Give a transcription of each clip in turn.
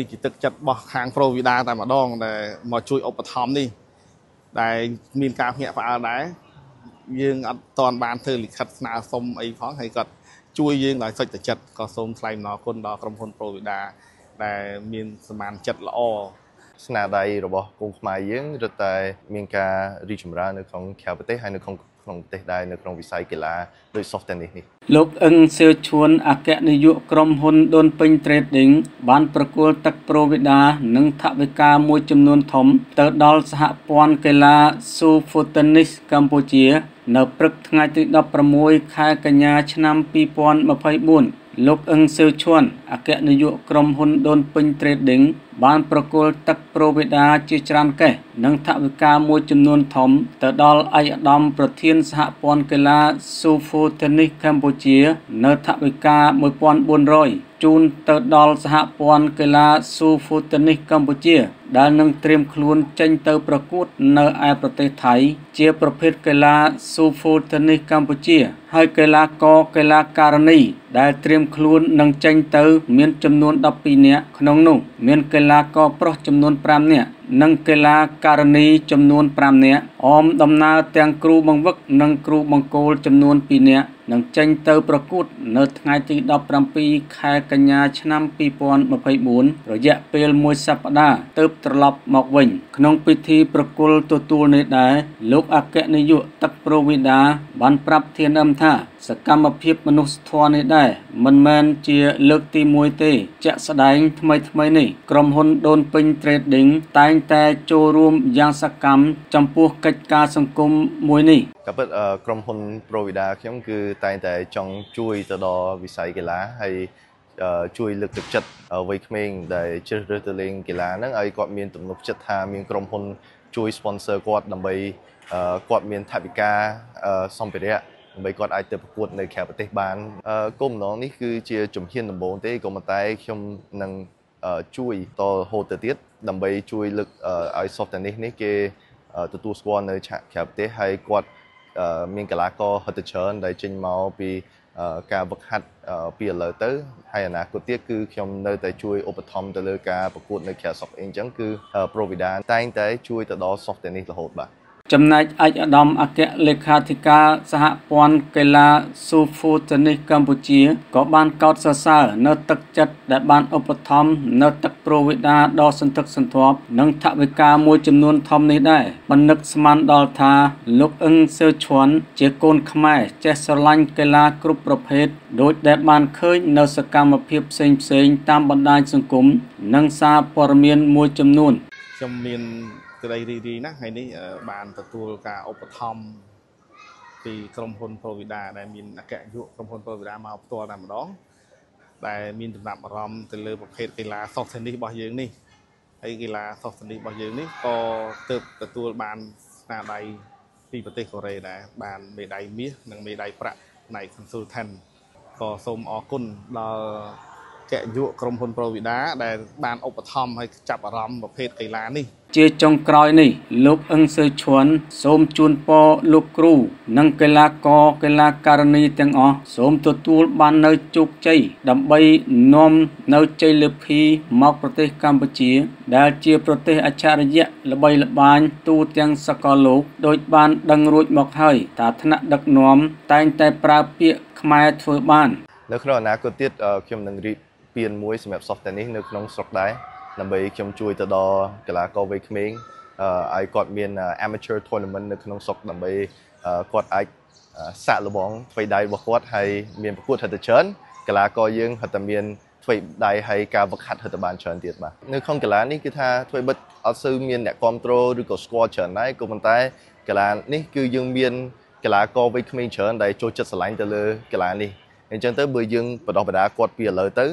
នេះជាទឹកចិត្តរបស់ខាងប្រូវីដាតែម្ដងដែលមកជួយឧបត្ថម្ភនេះដែលមានការភ្ញាក់ផ្អើលដែរយើងអត់តន់បានធ្វើលិខិតស្នើសុំអីផងហើយគាត់ជួយយើងដោយសុចចិត្តក៏សូមថ្លែងអំណរគុណដល់ក្រុមហ៊ុនប្រូវីដាដែលមានសមានចិត្តល្អស្នាដៃរបស់កូនខ្មែរយើងរឹតតែមានការរីកចម្រើននៅក្នុងក្រៅប្រទេសហើយនៅក្នុង ក្នុងប្រទេសដែរនៅក្នុងវិស័យកីឡាដូច soft tennis នេះលោកអឹងសៀវឈួនអគ្គនាយកក្រុមហ៊ុនដូនពេញ Trading បានប្រគល់ទឹកប្រូវីដានិងថវិកាមួយចំនួនធំ ទៅដល់សហព័ន្ធកីឡា Sufu Tennis កម្ពុជា នៅព្រឹកថ្ងៃទី16ខែកញ្ញាឆ្នាំ2024លោកអឹងសៀវឈួន អគ្គនាយកក្រុមហ៊ុនដូនពេញ Trading បានប្រគល់ទឹកប្រូវីដាជាច្រើនកេះនិងថវិកាមួយចំនួនធំ ទៅដល់ឯកឧត្តមប្រធានសហព័ន្ធកីឡា Sufu Tennis កម្ពុជា នៅថវិកា1400ជូនទៅដល់សហព័ន្ធកីឡា Sufu Tennis កម្ពុជា ដែលនឹងត្រៀមខ្លួនចេញទៅប្រកួតនៅឯប្រទេសថៃ ជាប្រភេទកីឡា Sufu Tennis កម្ពុជា ហើយកីឡាករកីឡាការិនីដែលត្រៀមខ្លួននឹងចេញទៅមានចំនួន12នាក់ក្នុងនោះមានកីឡាករប្រុសចំនួន5នាក់ និងកីឡាករនីចំនួន5នាក់អមដំណើរទាំងគ្រូបង្វឹកនិងគ្រូបង្គោលចំនួន2នាក់នឹងចេញទៅប្រកួត នៅថ្ងៃទី17ខែកញ្ញាឆ្នាំ2024រយៈពេលមួយសប្តាហ៍ទើបត្រឡប់មកវិញ ក្នុងពិធីប្រគល់ទទួលនេះដែរលោកអគ្គនាយកទឹកប្រូវីដាបានប្រាប់ធានអឹមថា សកម្មភាពមនុស្សធម៌នេះដែរមិនមែនជាលើកទី1ទេ ជាក់ស្ដែងថ្មីថ្មីនេះក្រុមហ៊ុនដូនពេញ Trading តែងតែចូលរួមយ៉ាងសកម្មចំពោះកិច្ចការសង្គមមួយនេះក៏ពិតក្រុមហ៊ុន Provida ខ្ញុំគឺតែងតែចង់ជួយទៅដល់វិស័យកីឡាហើយជួយលើកទឹកចិត្តវ័យក្មេងដែលជ្រើសរើសទៅលេងកីឡាហ្នឹងឲ្យគាត់មានទំនុកចិត្តថាមានក្រុមហ៊ុនជួយ sponsor គាត់ដើម្បីគាត់មានថវិកាសម្ភារៈដើម្បីគាត់អាចទៅប្រកួតនៅក្រៅប្រទេសបានគោលបំណងនេះគឺជាជំហានដំបូងទេក៏ប៉ុន្តែខ្ញុំនឹងជួយតរហូតទៅទៀត ដើម្បីជួយលើកឲ្យ soft tennis នេះគេទទួលស្គាល់នៅឆាកក្រៅប្រទេសហើយគាត់មានកីឡាករហិតច្រើនដែលចេញមកពីការវឹកហាត់ពីឥឡូវទៅហើយអនាគតទៀតគឺខ្ញុំនៅតែជួយឧបត្ថម្ភទៅលើការប្រកួតនៅក្រៅស្រុកអីអញ្ចឹងគឺ Provida តែងតែជួយទៅដល់ soft tennis រហូតបាទ ចំណែកឯកឧត្តមអគ្គលេខាធិការសហព័ន្ធកីឡាស៊ូហ្វូតេនីសកម្ពុជាក៏បានកោតសរសើរនៅទឹកចិត្តដែលបានឧបត្ថម្ភនៅទឹកប្រូវីដាដ៏សន្ធឹកសន្ធាប់និងថវិកាមួយចំនួនធំនេះដែរបណ្នឹកស្មានដល់ថាលោកអឹងសឺឈួនជាកូនខ្មែរចេះស្រឡាញ់កីឡាគ្រប់ប្រភេទដោយដែលបានឃើញនៅសកម្មភាពផ្សេងៗតាមបណ្ដាញសង្គមនិងសារព័ត៌មានមួយចំនួនខ្ញុំមាន ក្តីរីករាយណាស់ថ្ងៃនេះបានទទួលការឧបត្ថម្ភពីក្រុមហ៊ុន Provida ដែលមានអគ្គនាយកក្រុមហ៊ុន Provida មកផ្ទាល់តែម្ដងដែលមានចំណាប់អារម្មណ៍ទៅលើប្រភេទកីឡា soft tennis របស់យើងនេះហើយកីឡា soft tennis របស់យើងនេះក៏ទើបទទួលបានស្នាដៃពីប្រទេសកូរ៉េដែរបានមេដាយមាសនិងមេដាយប្រាក់ផ្នែក consultant ក៏សូមអរគុណដល់កយុក្រុមហ៊ុន Provida ដែលបានឧបត្ថម្ភឲ្យចាប់អារម្មណ៍ប្រភេទកីឡានេះ ជាចុងក្រោយនេះលោកអឹងសឺឈួនសូមជូនពរលោកគ្រូ និងកីឡាករកីឡាករនីទាំងអស់សូមទទួលបាននៅជោគជ័យដើម្បីនាំនៅជ័យលាភីមកប្រទេសកម្ពុជា ដែលជាប្រទេសអច្ឆរិយៈល្បីល្បាញទូទាំងសកលលោកដោយបានដឹងរួចមកហើយថាថ្នាក់ដឹកនាំតែងតែប្រើពាក្យខ្មែរធ្វើបាន នៅក្នុងអនាគតទៀតខ្ញុំនឹងរៀបពៀនមួយសម្រាប់ soft tennis នៅក្នុងស្រុកដែរ ដើម្បីខ្ញុំជួយទៅដល់កីឡាករវ័យក្មេងឲ្យគាត់មាន amateur tournament នៅក្នុងស្រុកដើម្បីគាត់អាចសាក់លបងថ្វីដៃរបស់គាត់ហើយមានប្រកួតហិតច្រើនកីឡាករយើងហិតតែមានថ្វីដៃហើយការវឹកហាត់ហិតតែបានច្រើនទៀតបាទនៅក្នុងកីឡានេះគឺថាថ្វីបិទអត់សូវមានអ្នកគ្រប់គ្រងឬក៏ស្គាល់ច្រើនដែរក៏ប៉ុន្តែកីឡានេះគឺយើងមានកីឡាករវ័យក្មេងច្រើនដែលចូលចិត្តស្រឡាញ់ទៅលើកីឡានេះអញ្ចឹងទៅបើយើងបដោះបដាគាត់ពីឥឡូវទៅ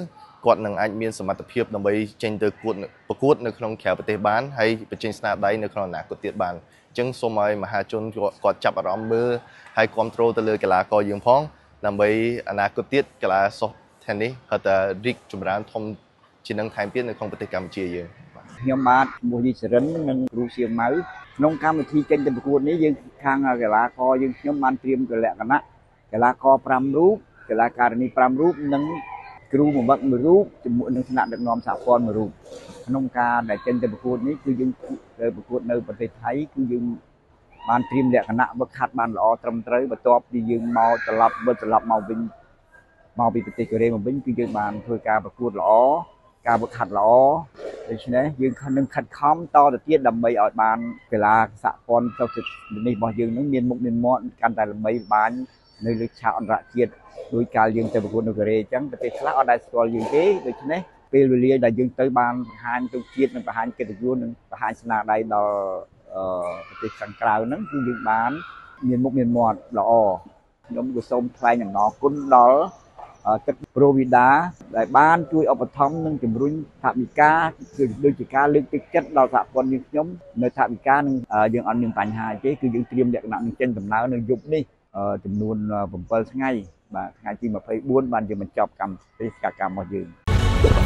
គាត់នឹងអាចមានសមត្ថភាពដើម្បីចេញទៅគួតប្រកួតនៅក្នុងក្រៅប្រទេសបានហើយបញ្ចេញស្នាដៃនៅក្នុងអនាគតទៀតបានអញ្ចឹងសូមឲ្យមហាជនគាត់ចាប់អារម្មណ៍មើលហើយគ្រប់គ្រងទៅលើកីឡាករយើងផងដើម្បីអនាគតទៀតកីឡា soft tennis ហៅថារីកចម្រើនធំជាងនឹងថែមទៀតនៅក្នុងប្រទេសកម្ពុជាយើងខ្ញុំបាទឈ្មោះយីសរិននិងគ្រូសៀមម៉ៅក្នុងកម្មវិធីចេញទៅប្រកួតនេះយើងខាងកីឡាករយើងខ្ញុំបានត្រៀមលក្ខណៈកីឡាករ5រូបកីឡាការិនី5រូបនិង គ្រូបង្វឹកមួយរូបជាមួយនឹងថ្នាក់ដឹកនាំសហព័ន្ធមួយរូបក្នុងការដែលចេញទៅប្រកួតនេះគឺយើងទៅប្រកួតនៅប្រទេសថៃគឺយើងបានត្រៀមលក្ខណៈវឹកហាត់បានល្អត្រឹមត្រូវបន្ទាប់ពីយើងមកត្រឡប់វិលត្រឡប់មកវិញមកពីប្រទេសកូរ៉េមកវិញគឺយើងបានធ្វើការប្រកួតល្អការវឹកហាត់ល្អដូច្នេះយើងនឹងខិតខំតទៅទៀតដើម្បីឲ្យបានកីឡាសហព័ន្ធទៅនេះរបស់យើងនឹងមានមុខមានមាត់កាន់តែល្បីល្បាញ នៅលើឆាកអន្តរជាតិដោយកាលយើងទៅប្រកួតនៅកូរ៉េអញ្ចឹងប្រទេសខ្លះអត់ដែលស្គាល់យើងទេដូច្នេះពេលវេលាដែលយើងទៅបានបង្ហាញទៅជាតិនិងបង្ហាញកិត្តិយសនិងបង្ហាញស្នាដៃដល់ប្រទេសខាងក្រៅហ្នឹងគឺយើងបានមានមុខមានមាត់ល្អខ្ញុំក៏សូមថ្លែងអំណរគុណដល់ទឹកប្រូវីដាដែលបានជួយឧបត្ថម្ភនិងជំរុញថាវិការគឺដូចជាការលើកទឹកចិត្តដល់សហព័ន្ធយើងខ្ញុំនៅថាវិការនឹងយើងអត់មានបញ្ហាទេគឺយើងត្រៀមលក្ខណៈនឹងចេញដំណើរនៅយប់នេះ ចំនួន7ថ្ងៃបាទថ្ងៃទី24បានយើងបញ្ចប់កម្មវិធីកម្មរបស់យើង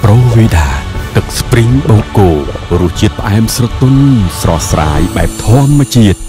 ប្រូវីដាទឹកស្ព្រីងបូកគោរសជាតិផ្អែមស្រទន់ស្រស់ស្រាយបែបធម្មជាតិ